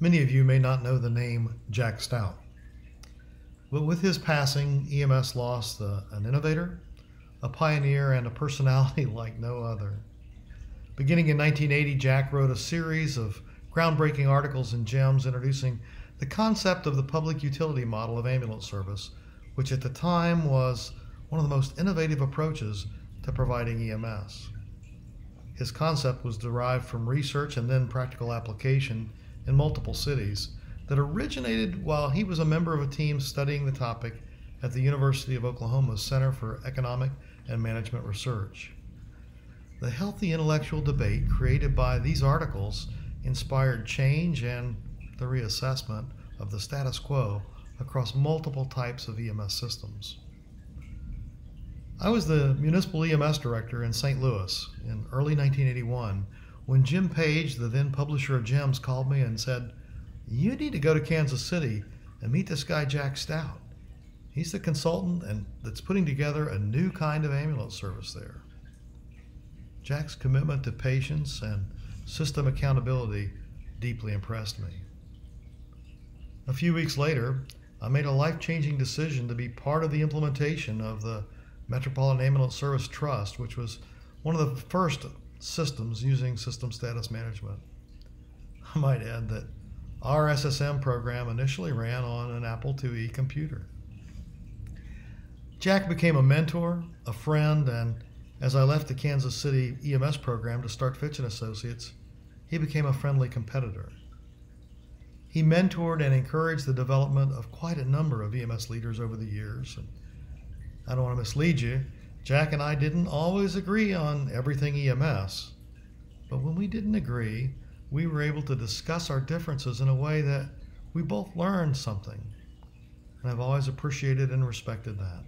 Many of you may not know the name Jack Stout. But with his passing, EMS lost an innovator, a pioneer, and a personality like no other. Beginning in 1980, Jack wrote a series of groundbreaking articles and JEMS introducing the concept of the public utility model of ambulance service, which at the time was one of the most innovative approaches to providing EMS. His concept was derived from research and then practical application in multiple cities that originated while he was a member of a team studying the topic at the University of Oklahoma's Center for Economic and Management Research. The healthy intellectual debate created by these articles inspired change and the reassessment of the status quo across multiple types of EMS systems. I was the municipal EMS director in St. Louis in early 1981 when Jim Page, the then publisher of JEMS, called me and said, You need to go to Kansas City and meet this guy, Jack Stout. He's the consultant and that's putting together a new kind of ambulance service there. Jack's commitment to patients and system accountability deeply impressed me. A few weeks later, I made a life changing decision to be part of the implementation of the Metropolitan Ambulance Service Trust, which was one of the first systems using system status management. I might add that our SSM program initially ran on an Apple IIe computer. Jack became a mentor, a friend, and as I left the Kansas City EMS program to start Fitch and Associates, he became a friendly competitor. He mentored and encouraged the development of quite a number of EMS leaders over the years. And I don't want to mislead you, Jack and I didn't always agree on everything EMS, but when we didn't agree, we were able to discuss our differences in a way that we both learned something. And I've always appreciated and respected that.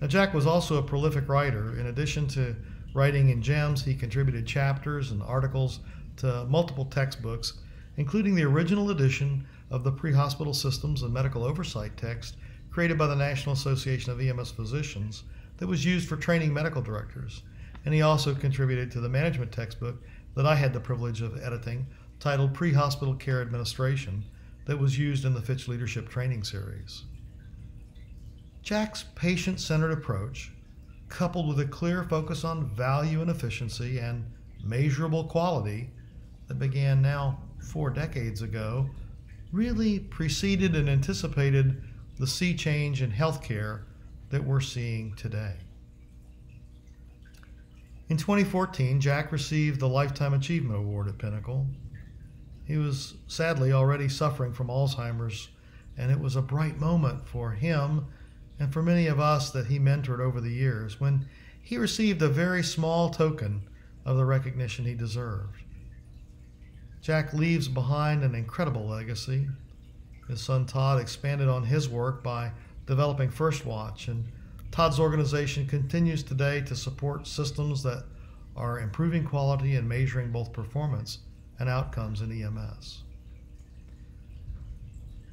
Now, Jack was also a prolific writer. In addition to writing in JEMS, he contributed chapters and articles to multiple textbooks, including the original edition of the Pre Hospital Systems and Medical Oversight text created by the National Association of EMS Physicians that was used for training medical directors. And he also contributed to the management textbook that I had the privilege of editing, titled Pre Hospital Care Administration, that was used in the Fitch Leadership Training Series. Jack's patient centered approach, coupled with a clear focus on value and efficiency and measurable quality that began now four decades ago, really preceded and anticipated the sea change in healthcare that we're seeing today. In 2014, Jack received the Lifetime Achievement Award at Pinnacle. He was sadly already suffering from Alzheimer's, and it was a bright moment for him and for many of us that he mentored over the years when he received a very small token of the recognition he deserved. Jack leaves behind an incredible legacy. His son Todd expanded on his work by developing First Watch. and Todd's organization continues today to support systems that are improving quality and measuring both performance and outcomes in EMS.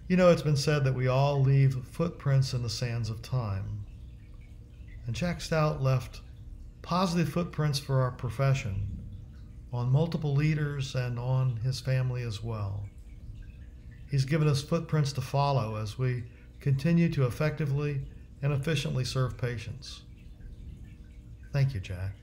You know, it's been said that we all leave footprints in the sands of time. And Jack Stout left positive footprints for our profession on multiple leaders and on his family as well. He's given us footprints to follow as we continue to effectively and efficiently serve patients. Thank you, Jack.